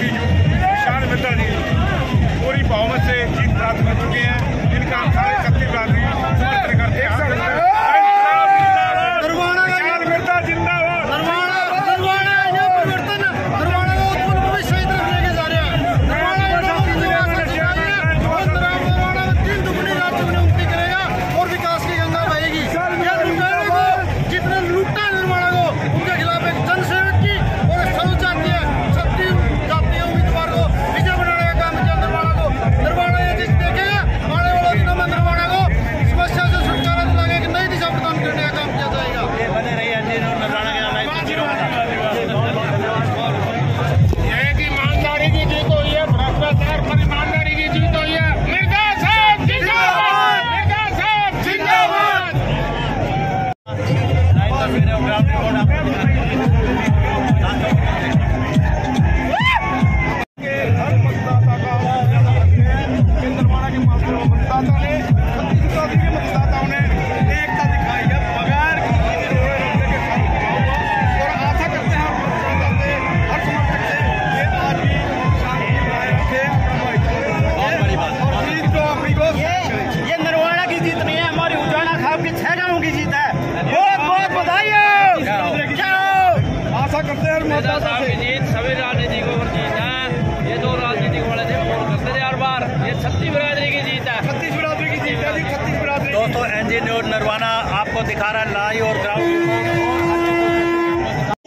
की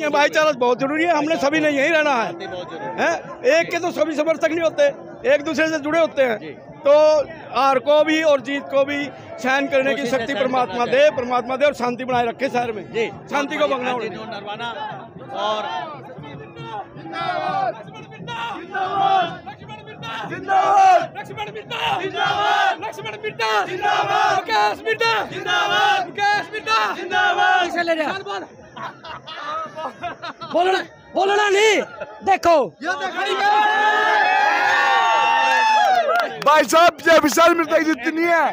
ये भाईचारा बहुत ज़रूरी है हमने सभी ने यही रहना है। हैं? एक के तो सभी समर्थक नहीं होते एक दूसरे से जुड़े होते हैं। तो हार को भी और जीत को भी सहन करने की शक्ति परमात्मा दे परमात्मा दे और शांति बनाए रखे शहर में। जी। शांति को भंगना और लक्ष्मण जिंदाबाद लक्ष्मण जिंदाबाद। विकास जिंदाबाद। विकास जिंदाबाद। चले जा बोलना बोलना नहीं। देखो। भाई साहब ये विशाल मिर्ज़ा की जीत नहीं है।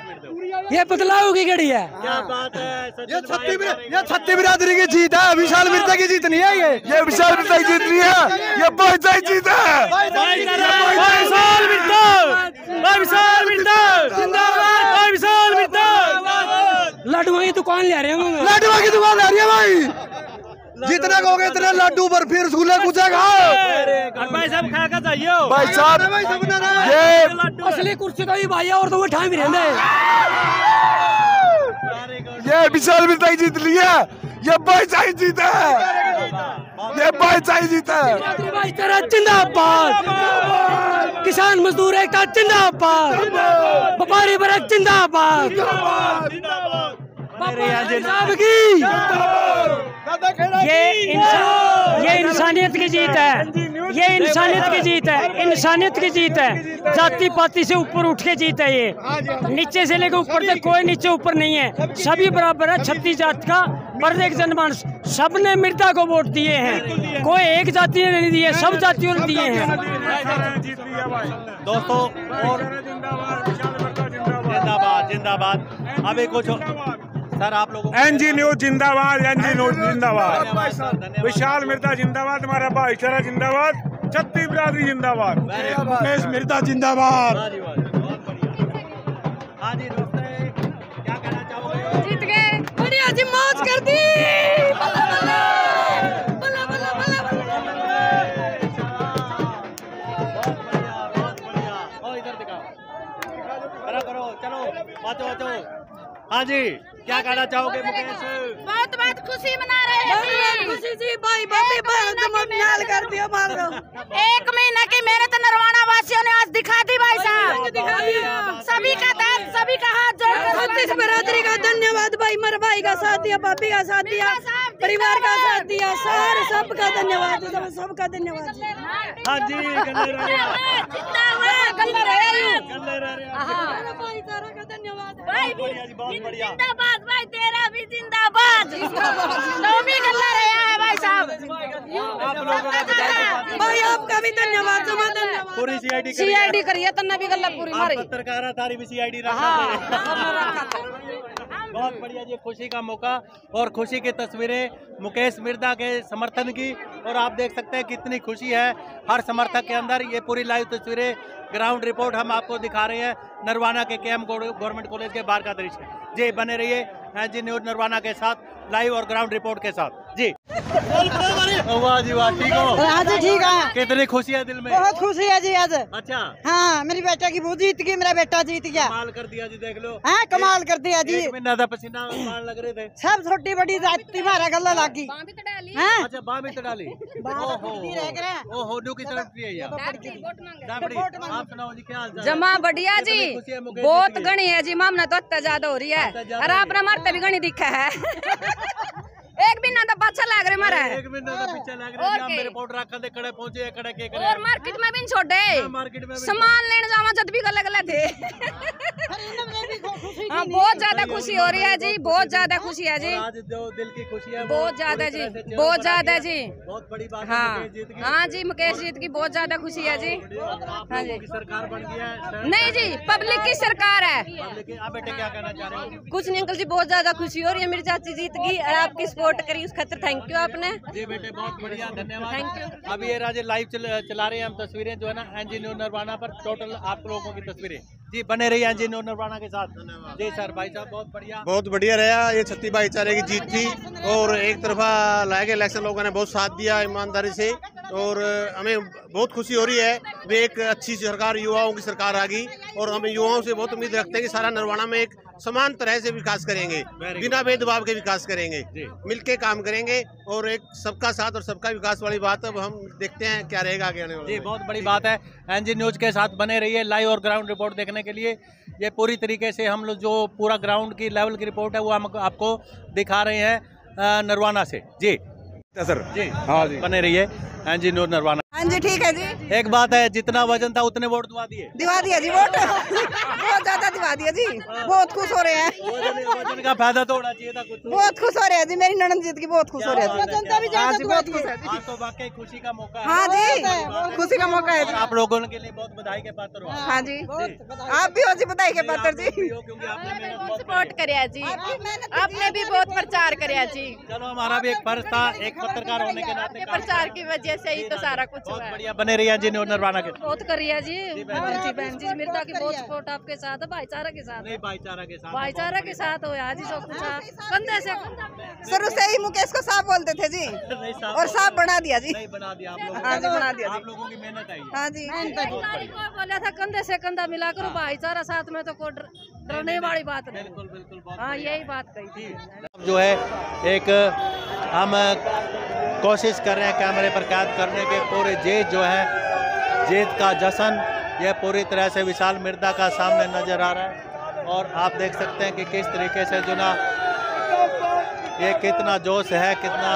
ये बदलाव की घड़ी है। क्या बात है ये छत्ती ये छत्ती बिरादरी की जीत है विशाल मिर्ज़ा की जीत नहीं है ये। ये विशाल मिर्ज़ा की जीत नहीं है ये भाईचारा की जीत है। विशाल मिर्ज़ा विशाल मिर्ज़ा जिंदाबाद विशाल मिर्ज़ा। लड्डुओं की दुकान ले रहे हैं। लड्डुओं की दुकान ले रही है भाई। जितने कहोगे इतने लड्डू बर्फ़ी रसगुल्ले कुछ खाओ भाई साहब खा कर जाइए। भाई साहब ये असली कुर्सी का ही भाई और तो वो ठाई भी रहते ये विशाल की जीत लिया ये भाई की जीत है। ये भाई की जीत है। भाई तेरा जिंदाबाद। किसान मजदूर एकता जिंदाबाद। व्यापारी वर्ग जिंदाबाद। साहब की ये ये इंसानियत की जीत है। ये इंसानियत की जीत है। इंसानियत की जीत है। जाति पाति से ऊपर उठ के जीत है ये। नीचे से लेकर ऊपर तक कोई नीचे ऊपर नहीं है। सभी बराबर है। छत्तीस जात का प्रत्येक जनमानस। सबने मृदा को वोट दिए हैं। कोई एक जाति ने नहीं दिए सब जातियों ने दिए हैं। दोस्तों जिंदाबाद जिंदाबाद। अभी कुछ सर आप लोगों एनजी न्यूज़ जिंदाबाद एनजी न्यूज़ जिंदाबाद। विशाल मिर्ज़ा जिंदाबाद हमारा भाईचारा जिंदाबाद छत्तीस बिरादरी जिंदाबाद। मुकेश मिर्ज़ा जिंदाबाद। हाँ जी, वाह जी, बहुत बढ़िया। हाँ जी दोस्तों क्या कहना चाहोगे? जीत गए। बढ़िया जी मौज कर दी। बल्ला बल्ला। बल्ला बल्ला बल्ला बल्ला। बहुत बढ़िया बहुत बढ़िया। ओ इधर दिखाओ। करो करो चलो बाचो बाचो हाँ जी क्या कहना चाहोगे मुकेश? बहुत बहुत खुशी मना रहे हैं। खुशी जी भाई बापी भाई कर दिया मार दो। एक महीने की मेहनत नरवाना वासियों ने आज दिखा दी भाई साहब। सभी का दर्द सभी का हाथ जोड़ बरादरी का धन्यवाद भाई मेरे भाई का साथ दिया पापी का साथ दिया परिवार का साथ दिया सारे सबका धन्यवाद सबका धन्यवाद हाँ जी रहे धन्यवाद। भाई बढ़िया जी बहुत बढ़िया। जिंदाबाद भाई तेरा भी जिंदाबाद। तो भी गल्ला रहा है भाई साहब। आप लोगों का बताइए भाई आपका भी धन्यवाद पूरी सीआईडी सीआईडी करिए। तन्ना भी गल्ला पूरी मारी। पत्रकार तारी भी सीआईडी हाँ रखा बहुत बढ़िया जी खुशी का मौका और खुशी की तस्वीरें मुकेश मिर्दा के समर्थन की। और आप देख सकते हैं कितनी खुशी है हर समर्थक के अंदर। ये पूरी लाइव तस्वीरें ग्राउंड रिपोर्ट हम आपको दिखा रहे हैं नरवाना के के एम गवर्नमेंट कॉलेज के बाहर का दृश्य। जी बने रहिए जी न्यूज़ नरवाना के साथ लाइव और ग्राउंड रिपोर्ट के साथ। जी। वाह जी वाह ठीक हो? हाँ जी ठीक है। कितनी खुशी है दिल में। बहुत खुशी है जी आज। अच्छा। हाँ मेरी बेटा की वो जीत गई मेरा बेटा जीत गया। कमाल कर दिया जी देख लो। हाँ कमाल कर दिया जी। एक महीना था पसीना लग रहे थे। सब छोटी बड़ी जाति मारा गला लागी। हाँ। अच्छा बाँ भी तो है हाल चाल? है? जमा बढ़िया जी। है बहुत जी घनी है जी मामना तो ज़्यादा हो रही है। अरे आपने मारते भी घनी दिखा है। एक भी ना पाछा लाग रहे मारा। एक महीना था पीछे लग रहे और हैं मेरे रिपोर्ट रखा थे खड़े पहुँचे हैं, खड़े के करे और मार्केट में भी छोड़े। मार्केट में सामान लेने जावा जब भी गले गले थे हाँ बहुत ज़्यादा खुशी हो रही है जी बहुत ज़्यादा खुशी है जी। आज जो दिल की खुशी है बहुत ज़्यादा जी बहुत ज़्यादा जी। बहुत बड़ी बात है हाँ। मुकेश जीत की। हाँ जी मुकेश जीत की बहुत ज़्यादा खुशी है जी। हाँ जी। की सरकार बन गई है नहीं जी पब्लिक की सरकार है। आप बेटे क्या कहना चाह रहे हो? कुछ नहीं अंकल जी बहुत ज़्यादा खुशी हो रही है मेरी चाची जीत की और आपकी सपोर्ट करी उस खातिर थैंक यू आपने। जी बेटे बहुत बढ़िया धन्यवाद। Thank you. अभी ये राजे लाइव चल, चला रहे हैं हम तस्वीरें जो है ना एनजी न्यू नरवाना पर टोटल आप लोगों की तस्वीरें। जी बने रहिए एनजी न्यू नरवाना के साथ। जी सर भाई साहब बहुत बढ़िया। बहुत बढ़िया रहा ये छत्ती भाईचारे की जीत थी और एक तरफा लाए गए इलेक्शन लोगों ने बहुत साथ दिया ईमानदारी से और हमें बहुत खुशी हो रही है वे एक अच्छी सरकार युवाओं की सरकार आ गई और हम युवाओं से बहुत उम्मीद रखते हैं कि सारा नरवाना में एक समान तरह से विकास करेंगे बिना भेदभाव के विकास करेंगे। मिलके काम करेंगे और एक सबका साथ और सबका विकास वाली बात अब हम देखते हैं क्या रहेगा आगे आने वाले जी बहुत बड़ी बात है। एनजी न्यूज़ के साथ बने रहिए लाइव और ग्राउंड रिपोर्ट देखने के लिए। ये पूरी तरीके से हम लोग जो पूरा ग्राउंड की लेवल की रिपोर्ट है वो हम आपको दिखा रहे हैं नरवाना से। जी। सर जी। हाँ जी। बने रहिए। एनजी न्यूज़ नरवाना हाँ जी ठीक है जी। एक बात है जितना वज़न था उतने वोट दुआ दिए। दिवा दिया जी वोट। बहुत ज़्यादा दिवा दिया जी। बहुत खुश हो रहे हैं। वज़न वज़न का फ़ायदा तो होना चाहिए था कुछ। बहुत खुश हो रहे हैं जी मेरी ननद जीत की बहुत खुश हो रहे हैं जनता भी हाँ जी बहुत खुश है आज तो वाकई खुशी का मौका है। हाँ जी खुशी का मौका है आप लोगों के लिए बहुत बधाई के पात्र हो हाँ जी। आप भी हो जी बधाई के पात्र जी। क्योंकि आपने बहुत सपोर्ट करया जी? आपने भी बहुत प्रचार करया जी। चलो हमारा भी एक फ़र्ज़ था एक पत्रकार होने के नाते प्रचार की वजह से ही तो सारा कुछ बहुत बढ़िया बने रहिए जी नरवाना के बहुत करिया जी। हाँ जी बहन। जी मिर्दा की बहुत सपोर्ट आपके साथ है भाईचारा के साथ। भाईचारा के साथ भाईचारा के साथ हो ही सब कुछ। कंधे से शुरू से ही मुकेश को साफ़ बोलते थे जी। साहब और साफ़ बना दिया जी। बना दिया हाँ जी बना दिया आप लोगों की मेहनत आई हाँ। जी। बोला था कंधे से कंधा मिला करो भाईचारा साथ में तो कोई डरने वाली बात नहीं। बिल्कुल बिल्कुल हाँ यही बात कही थी। जो है एक हम कोशिश कर रहे हैं कैमरे पर कैद करने के। पूरे जीत जो है, जीत का जश्न यह पूरी तरह से विशाल मृदा का सामने नज़र आ रहा है। और आप देख सकते हैं कि किस तरीके से जो ना ये कितना जोश है, कितना